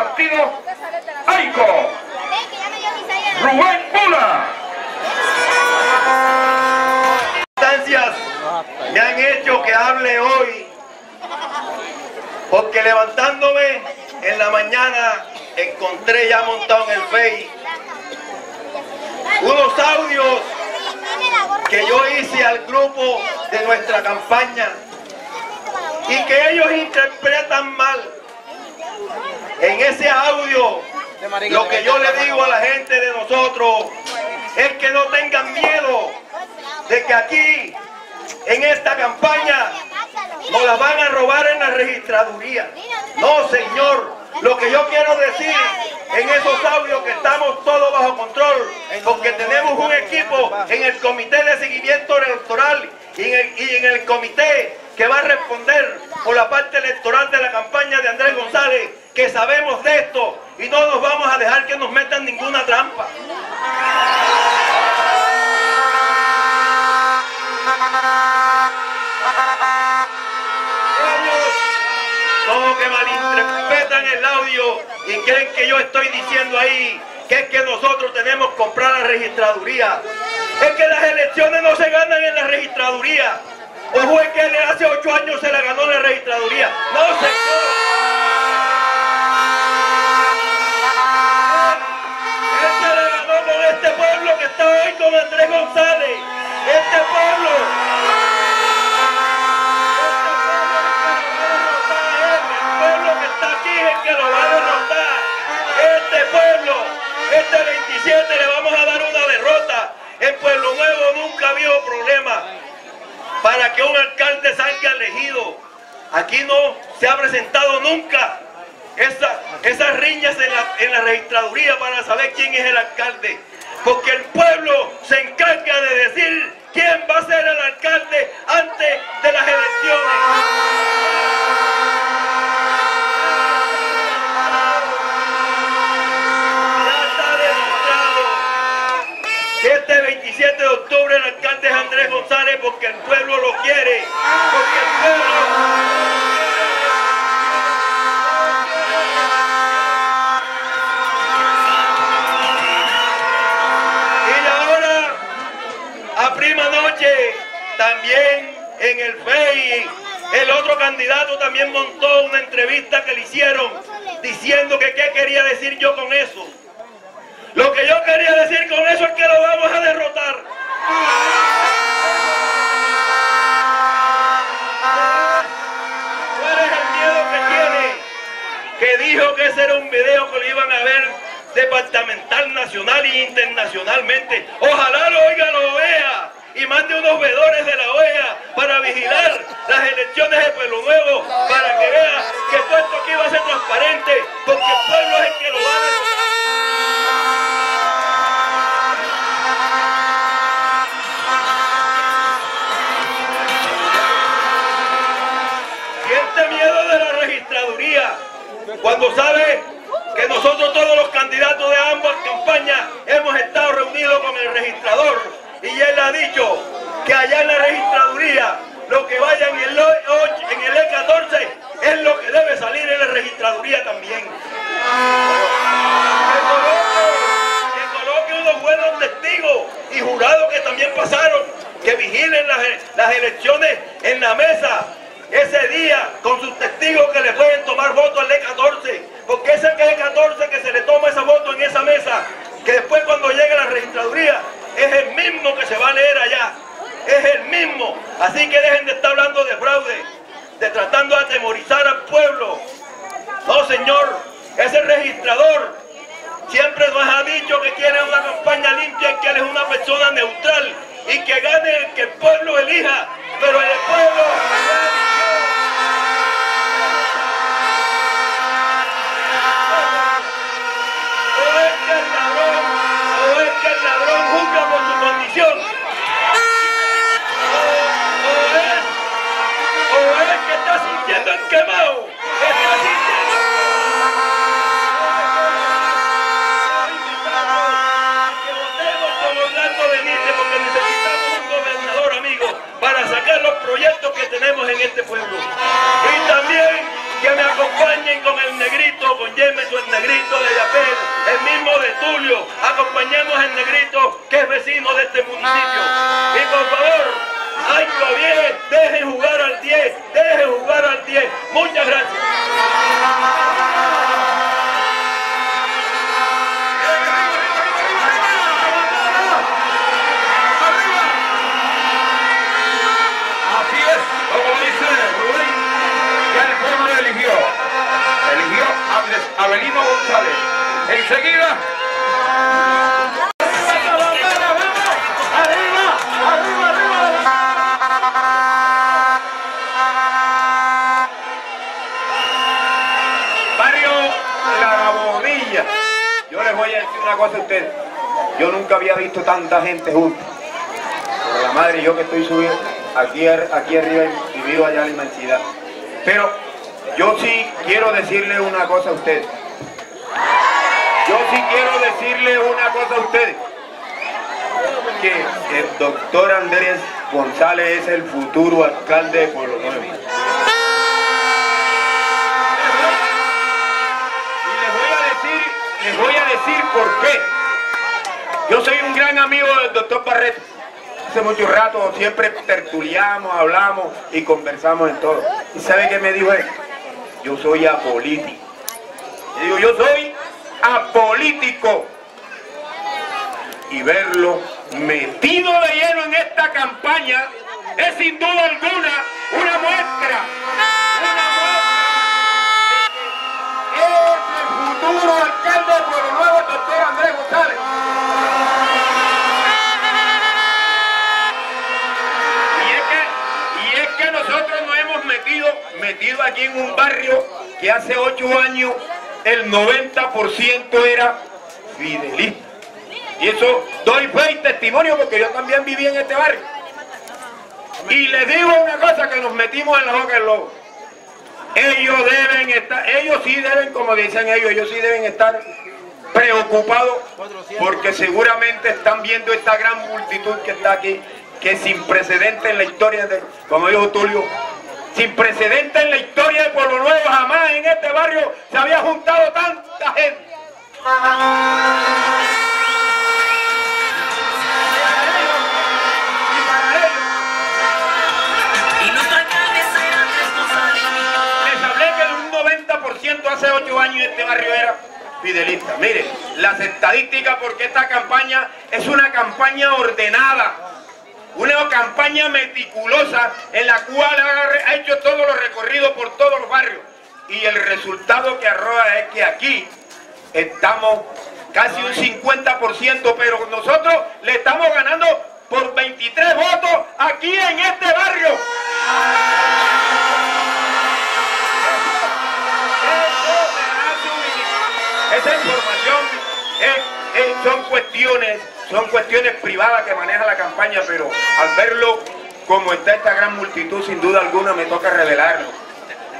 partido AICO. Rubén Pula. Instancias me han hecho que hable hoy porque levantándome en la mañana encontré ya montado en el Face unos audios que yo hice al grupo de nuestra campaña y que ellos interpretan mal. En ese audio, lo que yo le digo a la gente de nosotros es que no tengan miedo de que aquí, en esta campaña, nos la van a robar en la registraduría. No, señor. Lo que yo quiero decir en esos audios que estamos todos bajo control, porque tenemos un equipo en el comité de seguimiento electoral y en el, y en el comité que va a responder por la parte electoral de la campaña de Andrés González, que sabemos de esto y no nos vamos a dejar que nos metan ninguna trampa. Como que malinterpretan el audio y creen que yo estoy diciendo ahí que es que nosotros tenemos que comprar la registraduría. Es que las elecciones no se ganan en la registraduría. O fue que hace ocho años se la ganó la registraduría. No, señor. Él se la ganó con este pueblo que hoy con Andrés González. Este pueblo. Este pueblo que está aquí es que lo va a derrotar. Este pueblo, este 27 le vamos a dar una derrota. En Pueblo Nuevo nunca ha habido problema para que un alcalde salga elegido. Aquí no se ha presentado nunca esa, esas riñas en la, en la registraduría para saber quién es el alcalde. Porque el pueblo se encarga de decir quién va a ser el alcalde antes de las elecciones. Que este 27 de octubre el alcalde es Andrés González porque el pueblo lo quiere. En el FEI, el otro candidato también montó una entrevista que le hicieron diciendo que qué quería decir yo con eso. Lo que yo quería decir con eso es que lo vamos a derrotar. ¿Cuál es el miedo que tiene? Que dijo que ese era un video que lo iban a ver departamental, nacional e internacionalmente. Ojalá lo oiga la OEA y mande unos veedores de la OEA para vigilar las elecciones de Pueblo Nuevo, para que vea que todo esto aquí va a ser transparente, porque el pueblo es el que lo va a derrotar. Siente miedo de la registraduría cuando sabe que nosotros todos los candidatos de ambas campañas hemos estado reunidos con el registrador y él ha dicho que allá en la registraduría lo que vaya en el, en el E14 es lo que debe salir en la registraduría también. Que coloque, que coloque unos buenos testigos y jurados que también pasaron, que vigilen las, las elecciones en la mesa ese día con sus testigos que le pueden tomar voto al E14, porque ese que es el 14 que se le toma esa voto en esa mesa, que después cuando llegue a la registraduría es el mismo que se va a leer allá, es el mismo. Así que dejen de estar hablando de fraude, de tratando de atemorizar al pueblo. No, señor, ese registrador siempre nos ha dicho que quiere una campaña limpia y que él es una persona neutral y que gane el que el pueblo elija, pero el pueblo... Yemeso el negrito de Enseguida. Barrio La Bonilla. Yo les voy a decir una cosa a ustedes. Yo nunca había visto tanta gente junta. Por la madre, yo que estoy subiendo aquí, aquí arriba y vivo allá en la inmensidad. Pero yo sí quiero decirle una cosa a usted. Sí quiero decirle una cosa a usted. Que el doctor Andrés González es el futuro alcalde de Pueblo Nuevo. Les voy a decir, les voy a decir por qué. Yo soy un gran amigo del doctor Barreto. Hace mucho rato siempre tertuliamos, hablamos y conversamos en todo. ¿Y sabe qué me dijo él? yo soy apolítico. Y digo, yo soy apolítico. Y verlo metido de lleno en esta campaña es sin duda alguna una muestra, una muestra es el futuro alcalde de Pueblo Nuevo, doctor Andrés González. metido, aquí en un barrio que hace ocho años el 90% era fidelista. Y eso doy fe y testimonio porque yo también viví en este barrio. Y les digo una cosa que nos metimos en la boca del lobo. Ellos deben estar, ellos sí deben, como dicen ellos, ellos sí deben estar preocupados porque seguramente están viendo esta gran multitud que está aquí, que es sin precedente en la historia de, como dijo Tulio, sin precedente en la historia de Pueblo Nuevo, jamás en este barrio se había juntado tanta gente. Les hablé que un 90% hace 8 años este barrio era fidelista. Mire, las estadísticas porque esta campaña es una campaña ordenada una campaña meticulosa en la cual ha hecho todos los recorridos por todos los barrios. Y el resultado que arroja es que aquí estamos casi un 50%, pero nosotros le estamos ganando por 23 votos aquí en este barrio. Esa información son cuestiones son cuestiones privadas que maneja la campaña, pero al verlo como está esta gran multitud, sin duda alguna me toca revelarlo.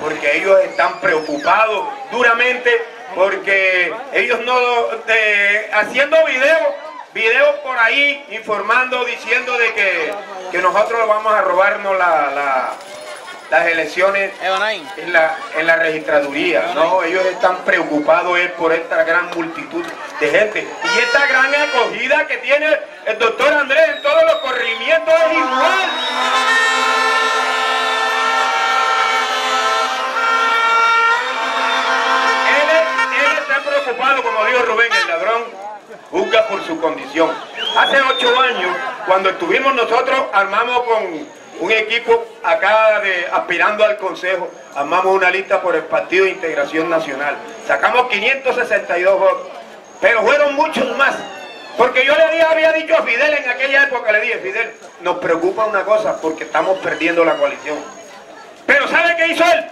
Porque ellos están preocupados duramente, porque ellos no, eh, haciendo videos, videos por ahí, informando, diciendo de que, que nosotros vamos a robarnos la las elecciones en la, en la registraduría. No, ellos están preocupados por esta gran multitud de gente. Y esta gran acogida que tiene el doctor Andrés en todos los corrimientos es igual. Él, él está preocupado, como dijo Rubén, el ladrón juzga por su condición. Hace ocho años, cuando estuvimos nosotros, armamos con un equipo acá aspirando al Consejo, armamos una lista por el Partido de Integración Nacional. Sacamos 562 votos, pero fueron muchos más. Porque yo le había dicho a Fidel en aquella época, le dije, Fidel, nos preocupa una cosa, porque estamos perdiendo la coalición. Pero ¿sabe qué hizo él?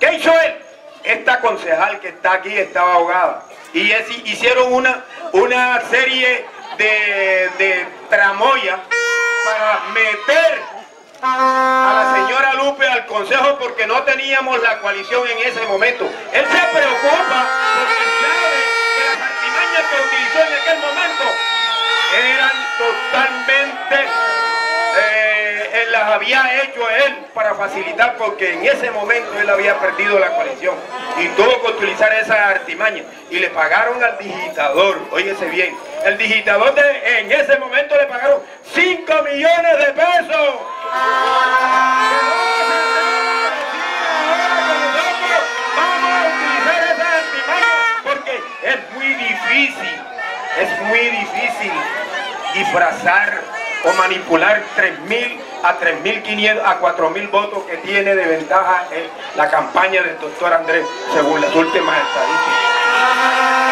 ¿Qué hizo él? Esta concejal que está aquí estaba ahogada. Y hicieron una, una serie de, de tramoya para meter a la señora Lupe al consejo porque no teníamos la coalición en ese momento. Él se preocupa porque sabe que las artimañas que utilizó en aquel momento eran totalmente eh, las había hecho él para facilitar porque en ese momento él había perdido la coalición y tuvo que utilizar esa artimaña y le pagaron al digitador, óyese bien, el digitador de, en ese momento le pagaron 5 millones de pesos. Es muy difícil, es muy difícil disfrazar o manipular 3.000 a 3.500 a 4.000 votos que tiene de ventaja en la campaña del doctor Andrés según las últimas estadísticas.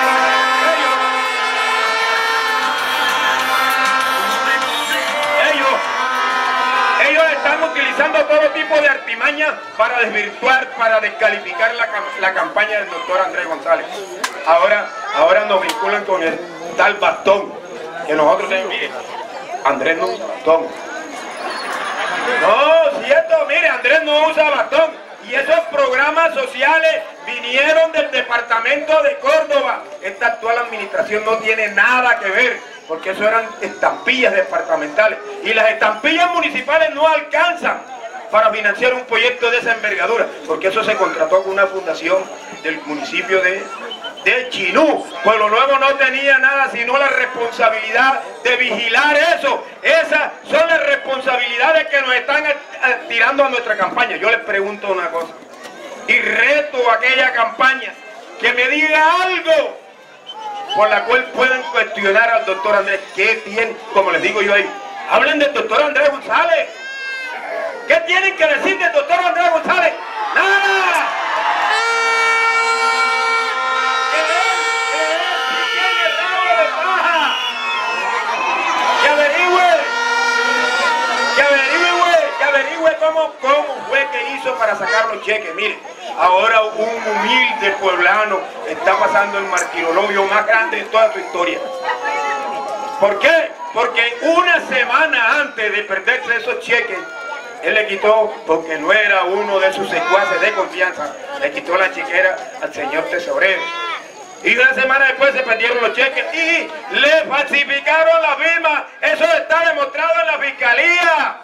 Utilizando todo tipo de artimañas para desvirtuar, para descalificar la, la campaña del doctor Andrés González. Ahora, ahora nos vinculan con el tal bastón que nosotros tenemos. Andrés no usa bastón. No, cierto, mire, Andrés no usa bastón. Y esos programas sociales vinieron del departamento de Córdoba. Esta actual administración no tiene nada que ver, porque eso eran estampillas departamentales. Y las estampillas municipales no alcanzan para financiar un proyecto de esa envergadura, porque eso se contrató con una fundación del municipio de, de Chinú. Pueblo Nuevo no tenía nada sino la responsabilidad de vigilar eso. Esas son las responsabilidades que nos están eh, tirando a nuestra campaña. Yo les pregunto una cosa, y reto aquella campaña que me diga algo por la cual puedan cuestionar al doctor Andrés. ¿Qué tiene? Como les digo yo ahí, hablen del doctor Andrés González. ¿Qué tienen que decir del doctor Andrés González? ¡Nada! Que que. Que averigüe, que averigüe, que averigüe cómo, cómo para sacar los cheques. Mire, ahora un humilde pueblano está pasando el martirologio más grande de toda su historia. ¿Por qué? Porque una semana antes de perderse esos cheques, él le quitó, porque no era uno de sus secuaces de confianza, le quitó la chiquera al señor tesorero. Y una semana después se perdieron los cheques y le falsificaron la firma. Eso está demostrado en la fiscalía.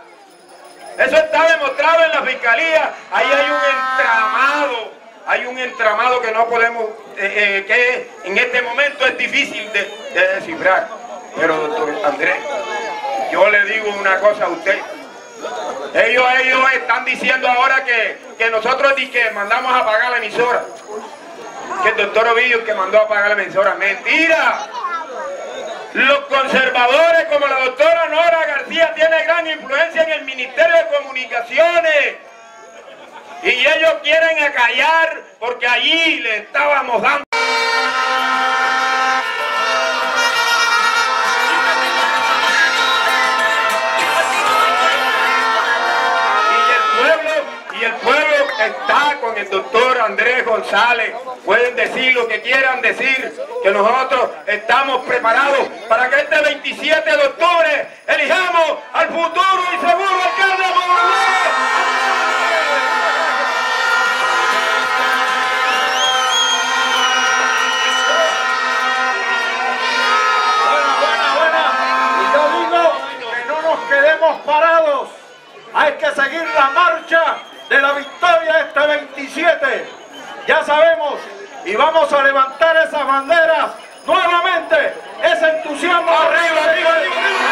Eso está demostrado en la fiscalía. Ahí hay un entramado. Hay un entramado que no podemos, eh, eh, que en este momento es difícil de, de descifrar. Pero doctor Andrés, yo le digo una cosa a usted. Ellos, ellos están diciendo ahora que, que nosotros que mandamos a pagar la emisora. Que el doctor Ovidio que mandó a pagar la emisora. ¡Mentira! Los conservadores como la doctora Nora García tienen gran influencia en el Ministerio de Comunicaciones. Y ellos quieren acallar porque allí le estábamos dando. Y el pueblo, y el pueblo está con el doctor Andrés González. Pueden decir lo que quieran decir, que nosotros estamos preparados para que este 27 de octubre elijamos al futuro y seguro alcalde de y vamos a levantar esas banderas nuevamente. Ese entusiasmo. Arriba, arriba, arriba,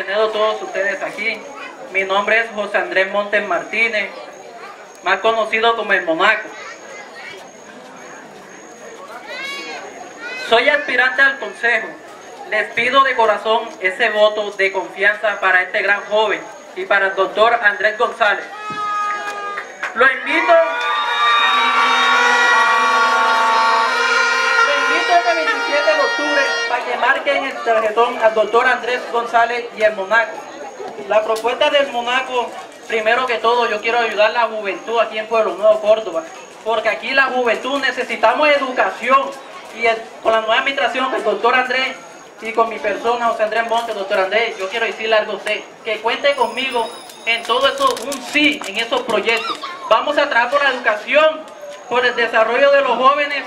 A todos ustedes aquí. Mi nombre es José Andrés Montes Martínez, más conocido como el Monaco. Soy aspirante al consejo. Les pido de corazón ese voto de confianza para este gran joven y para el doctor Andrés González. Lo invito marquen el tarjetón al doctor Andrés González y el Monaco. La propuesta del Monaco, primero que todo, yo quiero ayudar a la juventud aquí en Pueblo Nuevo, Córdoba, porque aquí la juventud necesitamos educación y el- con la nueva administración, el doctor Andrés y con mi persona, José Andrés Montes, doctor Andrés, yo quiero decirle algo a usted, que cuente conmigo en todo eso, un sí en esos proyectos. Vamos a trabajar por la educación, por el desarrollo de los jóvenes.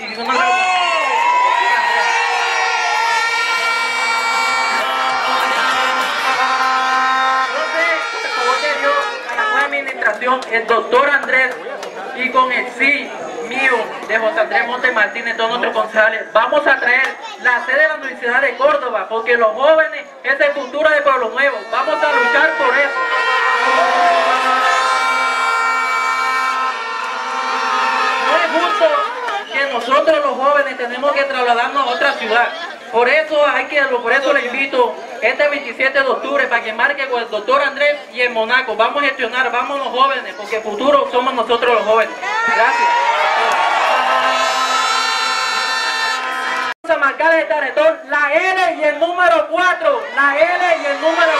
Y el doctor Andrés y con el sí mío de José Andrés Monte Martínez, todos nuestros concejales, vamos a traer la sede de la Universidad de Córdoba, porque los jóvenes es el futuro de Pueblo Nuevo. Vamos a luchar por eso. No es justo que nosotros los jóvenes tenemos que trasladarnos a otra ciudad. Por eso hay que, por eso le invito este 27 de octubre para que marque con el doctor Andrés y el Monaco. Vamos a gestionar, vamos los jóvenes, porque el futuro somos nosotros los jóvenes. Gracias. Vamos a marcar el tarjetón, la L y el número 4. La L y el número 4.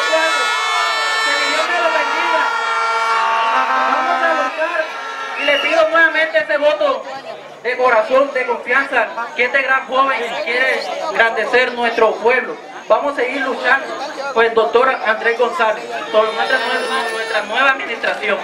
Que Dios me lo bendiga. Vamos a luchar y le pido nuevamente ese voto de corazón, de confianza, que este gran joven quiere engrandecer nuestro pueblo. Vamos a seguir luchando el doctor Andrés González, por nuestra nueva administración.